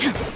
哼。